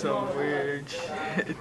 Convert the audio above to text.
some weird shit.